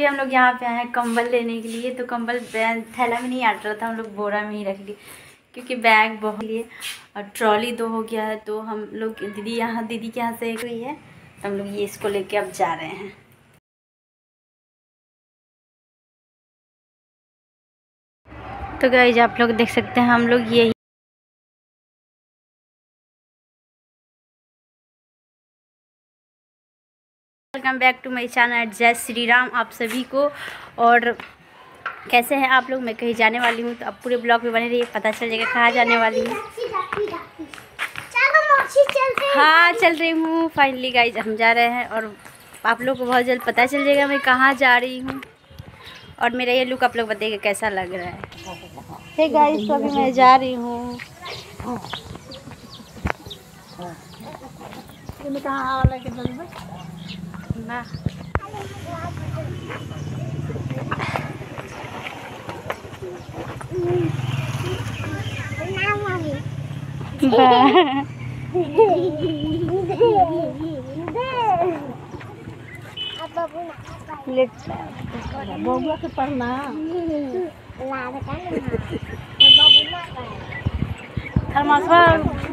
अभी हम लोग यहाँ पे आए हैं कंबल लेने के लिए तो कंबल थैला में नहीं आट रहा था, हम लोग बोरा में ही रख लिए, क्योंकि बैग बहुत लिए, और ट्रॉली दो हो गया है तो हम लोग दीदी यहाँ, दीदी के यहाँ से हुई है तो हम लोग ये इसको लेके अब जा रहे हैं। तो गाइज़ आप लोग देख सकते हैं, हम लोग यही welcome back to my channel, जय श्री राम आप सभी को। और कैसे हैं आप लोग? मैं कहीं जाने वाली हूँ तो अब पूरे ब्लॉग में बने रहिए, पता चल जाएगा कहाँ जाने वाली हूँ। हाँ चल रही हूँ फाइनली गाइज़ हम जा रहे हैं और आप लोग को बहुत जल्द पता चल जाएगा मैं कहाँ जा रही हूँ। और मेरा ये लुक आप लोग बताइएगा कैसा लग रहा है। हे गाइस तो अभी मैं जा रही हूँ। ना बबुआ के पढ़ना थर्मासवा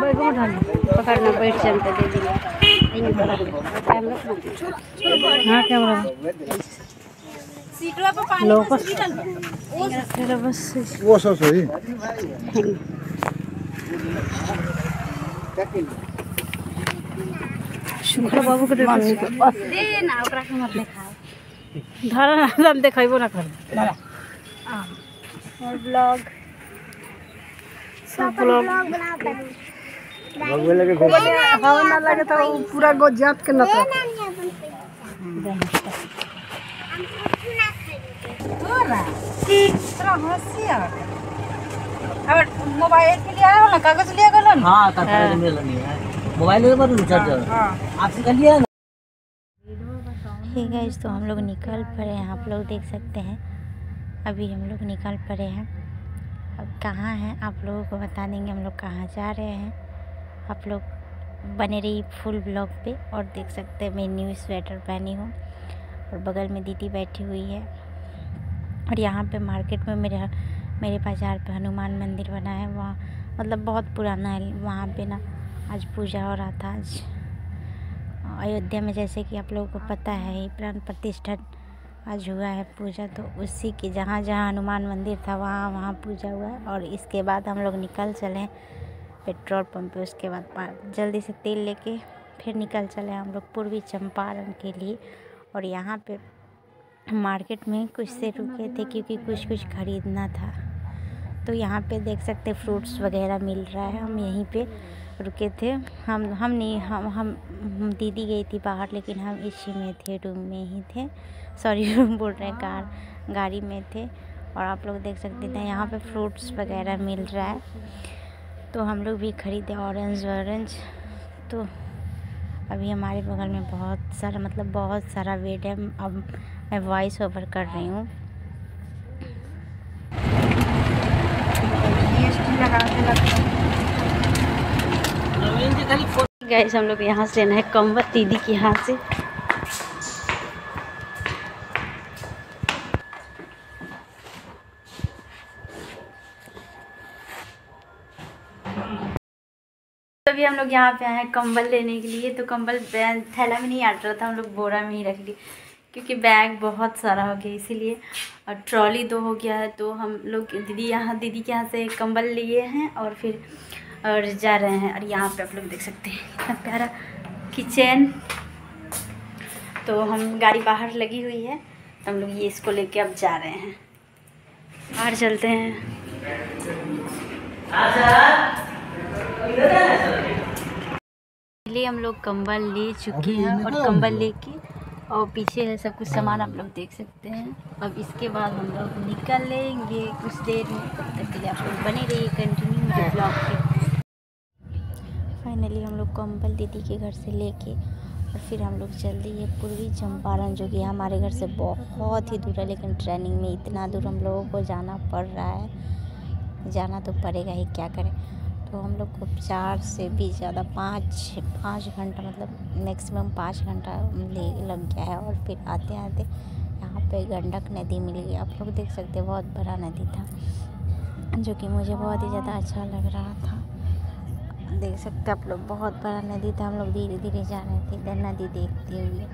बैगो ढाल पकड़ना बैठ चलते दे दिए हाँ कैमरा लोकस बस वो सब सही शुक्र बाबू के मम्मी के बस दे ना ओकरा के मत देखा धरा ना हम देखेबो ना लोग हवा ना लगे तो पूरा गोजात के नत मोबाइल के लिए आया हो ना कागज़ लिया गलो ना हाँ कागज़ में लगी है मोबाइल ले पर चार्जर आपसे कर लिया ठीक है तो हम लोग निकल पड़े हैं। आप लोग देख सकते हैं। अभी हम लोग निकल पड़े हैं। अब कहाँ हैं? आप लोगों को बता देंगे हम लोग कहाँ जा रहे हैं। आप लोग बने रही फुल ब्लॉग पे और देख सकते हैं मैं न्यू स्वेटर पहनी हूँ और बगल में दीदी बैठी हुई है। और यहाँ पे मार्केट में मेरे मेरे बाज़ार पे हनुमान मंदिर बना है, वहाँ मतलब बहुत पुराना है, वहाँ पे ना आज पूजा हो रहा था, आज अयोध्या में जैसे कि आप लोगों को पता है ही, प्राण प्रतिष्ठा आज हुआ है पूजा तो उसी की जहाँ जहाँ हनुमान मंदिर था वहाँ वहाँ पूजा हुआ है और इसके बाद हम लोग निकल चले पेट्रोल पंप पे, उसके बाद जल्दी से तेल लेके फिर निकल चले हम लोग पूर्वी चंपारण के लिए। और यहाँ पे मार्केट में कुछ से रुके थे क्योंकि कुछ कुछ ख़रीदना था। तो यहाँ पे देख सकते फ्रूट्स वगैरह मिल रहा है। हम यहीं पे रुके थे। हम हम नहीं, हम हम, हम- दीदी गई थी बाहर, लेकिन हम इसी में थे, रूम में ही थे। सॉरी रूम बोल रहे हैं कार, गाड़ी में थे। और आप लोग देख सकते थे यहाँ पे फ्रूट्स वगैरह मिल रहा है। तो हम लोग भी ख़रीदे ऑरेंज वॉरेंज तो अभी हमारे बगल में बहुत सारा मतलब बहुत सारा वेट है। अब मैं वॉइस ओवर कर रही हूँ। गैस हम लोग यहाँ से लेना है कम्बल दीदी के यहाँ से। अभी हम लोग यहाँ पे आए हैं कंबल लेने के लिए तो कंबल थैला में नहीं आट रहा था, हम लोग बोरा में ही रख लिए, क्योंकि बैग बहुत सारा हो गया इसीलिए। और ट्रॉली दो हो गया है तो हम लोग दीदी यहाँ, दीदी के यहाँ से कंबल लिए हैं और फिर, और जा रहे हैं। और यहाँ पे आप लोग देख सकते हैं कितना प्यारा किचन। तो हम गाड़ी बाहर लगी हुई है तो हम लोग ये इसको लेके अब जा रहे हैं। बाहर चलते हैं। लिए हम लोग कंबल ले चुके हैं और कंबल लेके और पीछे है सब कुछ सामान आप लोग देख सकते हैं। अब इसके बाद हम लोग निकल लेंगे कुछ देर में तब तक के लिए आप लोग बने रहिए कंटिन्यू मेरे ब्लॉग पे। फाइनली हम लोग कंबल दीदी के घर से लेके और फिर हम लोग चल दिए पूर्वी चंपारण जो कि हमारे घर से बहुत ही दूर है लेकिन ट्रेनिंग में इतना दूर हम लोगों को जाना पड़ रहा है। जाना तो पड़ेगा ही क्या करें। तो हम लोग को चार से भी ज़्यादा पाँच पाँच घंटा मतलब मैक्सिमम पाँच घंटा ले, लग गया है और फिर आते आते यहाँ पे गंडक नदी मिल आप लोग देख सकते हैं, बहुत बड़ा नदी था, जो कि मुझे बहुत ही ज़्यादा अच्छा लग रहा था। देख सकते आप लोग, बहुत बड़ा नदी था। हम लोग धीरे धीरे जा रहे थे, इधर नदी देखते हुए।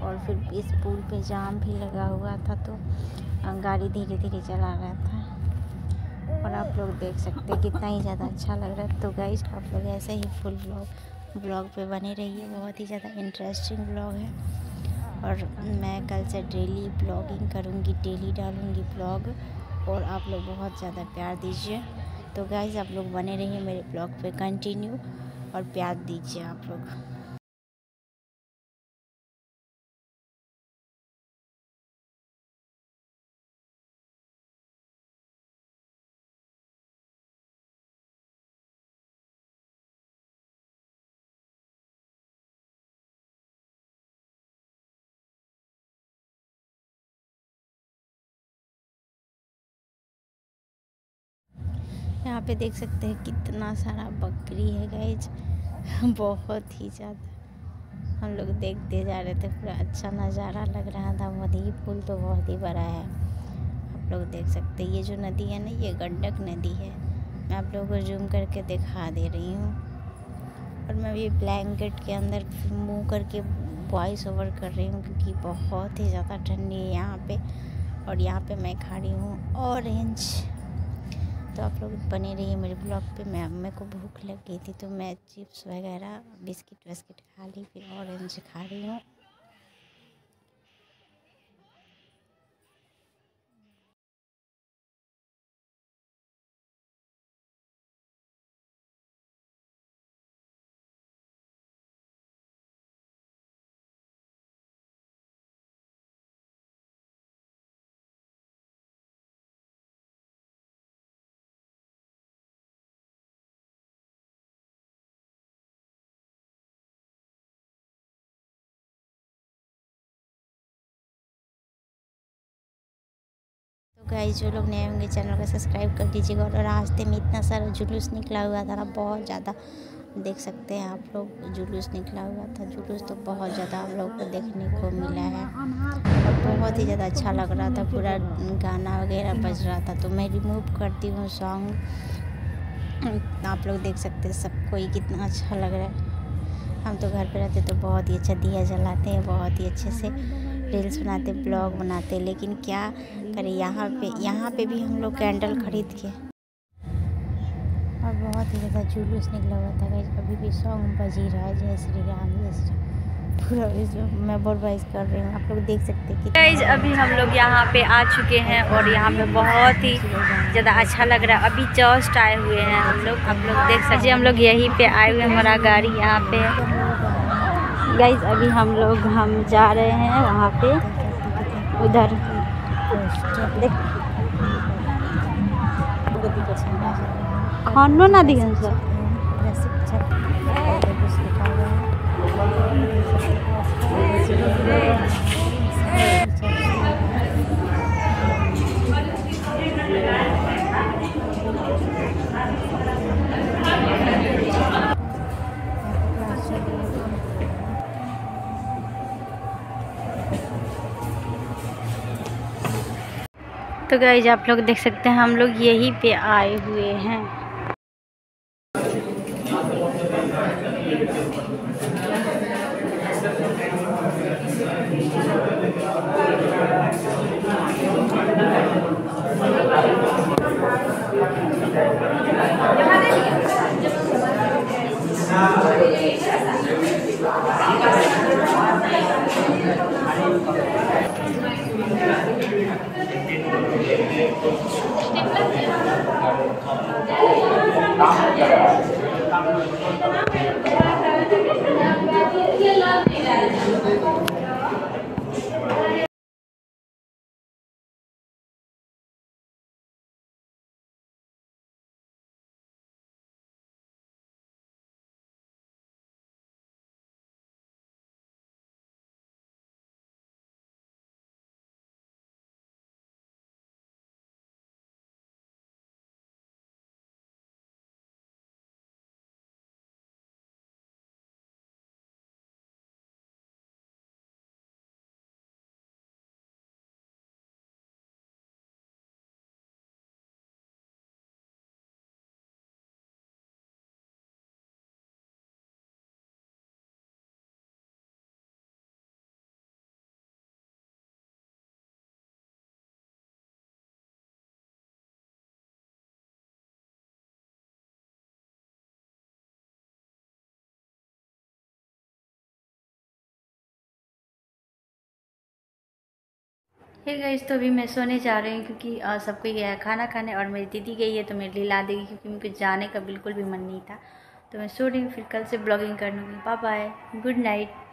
और फिर इस पुल पे जाम भी लगा हुआ था तो गाड़ी धीरे धीरे चला रहा था। और आप लोग देख सकते हैं कितना ही ज़्यादा अच्छा लग रहा है। तो गाइज़ आप लोग ऐसे ही फुल ब्लॉग ब्लॉग पे बने रहिए। बहुत ही ज़्यादा इंटरेस्टिंग ब्लॉग है। और मैं कल से डेली ब्लॉगिंग करूँगी डेली डालूँगी ब्लॉग और आप लोग बहुत ज़्यादा प्यार दीजिए। तो गाइज़ आप लोग बने रहिए मेरे ब्लॉग पे कंटिन्यू और प्यार दीजिए आप लोग। यहाँ पे देख सकते हैं कितना सारा बकरी है गाइज़ बहुत ही ज़्यादा। हम लोग देखते जा रहे थे, पूरा अच्छा नज़ारा लग रहा था। बहुत ही पुल तो बहुत ही बड़ा है। आप लोग देख सकते हैं, ये जो नदी है ना, ये गंडक नदी है। मैं आप लोगों को जूम करके दिखा दे रही हूँ। और मैं ये ब्लैंकेट के अंदर मुँह करके वॉइस ओवर कर रही हूँ, क्योंकि बहुत ही ज़्यादा ठंडी है यहाँ पे। और यहाँ पे मैं खा रही हूँ ऑरेंज तो आप लोग बने रहिए मेरे ब्लॉग पे। मैं, मेरे को भूख लग गई थी तो मैं चिप्स वगैरह, बिस्किट वस्किट खा ली, फिर ऑरेंज खा रही हूँ। गाइस जो लोग नए होंगे, चैनल को सब्सक्राइब कर दीजिएगा। और रास्ते में इतना सारा जुलूस निकला हुआ था ना, बहुत ज़्यादा। देख सकते हैं आप लोग, जुलूस निकला हुआ था। जुलूस तो बहुत ज़्यादा आप लोग को देखने को मिला है। और बहुत ही ज़्यादा अच्छा लग रहा था, पूरा गाना वगैरह बज रहा था। तो मैं रिमूव करती हूँ सॉन्ग आप लोग देख सकते हैं सबको ही कितना अच्छा लग रहा है। हम तो घर पे रहते तो बहुत ही अच्छा दिया जलाते हैं, बहुत ही अच्छे से। रील्स बनाते, ब्लॉग बनाते, लेकिन क्या करें? यहाँ पे यहाँ पे भी हम लोग कैंडल खरीद के। और बहुत ही ज़्यादा जुलूस निकला हुआ था अभी भी सॉन्ग बज रहा है जय श्री राम जय श्री पूरा मैं बोल वाइज कर रही हूँ, आप लोग देख सकते हैं कि अभी हम लोग यहाँ पे आ चुके हैं और यहाँ पे बहुत ही ज़्यादा अच्छा लग रहा है। अभी जस्ट आए हुए हैं हम लोग। हम लोग देख सकते हम लोग यहीं पे आए हुए हमारा गाड़ी यहाँ पे। गाइज़ अभी हम लोग, हम जा रहे हैं वहाँ पे। उधर। देख। खानो ना दिखा सर। तो गाइज़ आप लोग देख सकते हैं, हम लोग यहीं पे आए हुए हैं Thank you. Guys तो अभी मैं सोने जा रही हूँ क्योंकि सबको गया है खाना खाने और मेरी दीदी गई है तो मेरे लिए ला देगी क्योंकि मुझे जाने का बिल्कुल भी मन नहीं था। तो मैं सो रही हूँ, फिर कल से ब्लॉगिंग कर लूँगी। Bye bye good night